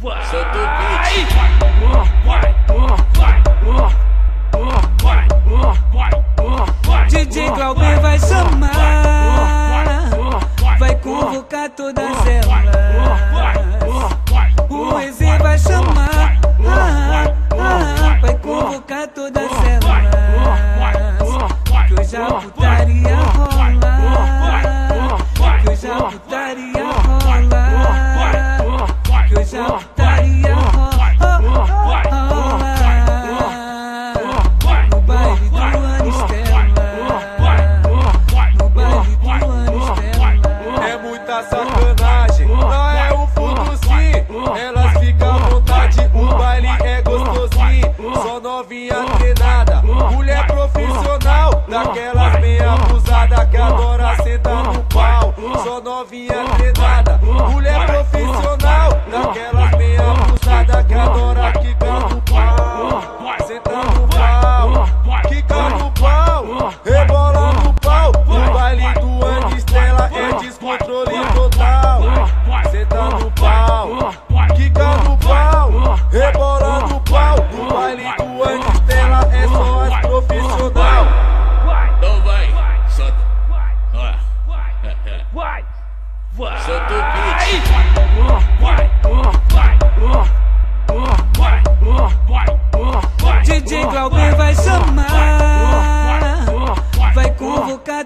Solta o beat. DJ Glauber vai chamar, vai convocar todas elas. O EZ vai chamar, ah, ah, vai convocar todas elas. Que hoje a putaria que hoje a putaria rola. No baile do Anistela, no baile do Anistela. É muita sacanagem, não é um fundo sim. Elas ficam à vontade, o baile é gostosinho. Só novinha treinada, mulher profissional. Daquelas meia abusada que adora sentar no pau. Só novinha treinada,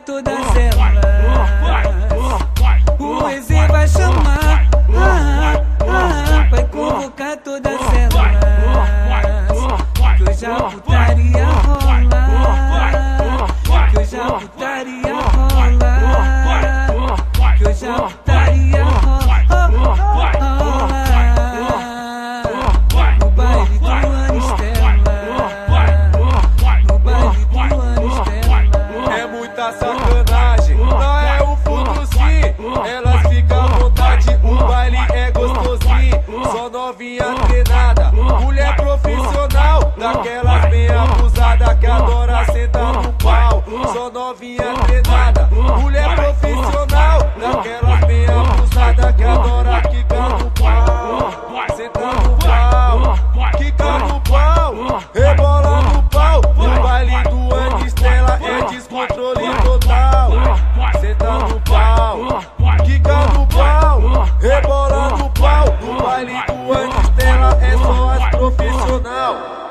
convocar todas elas. O EZ vai chamar, ah, ah, vai convocar todas elas. Que Anistela. profissional.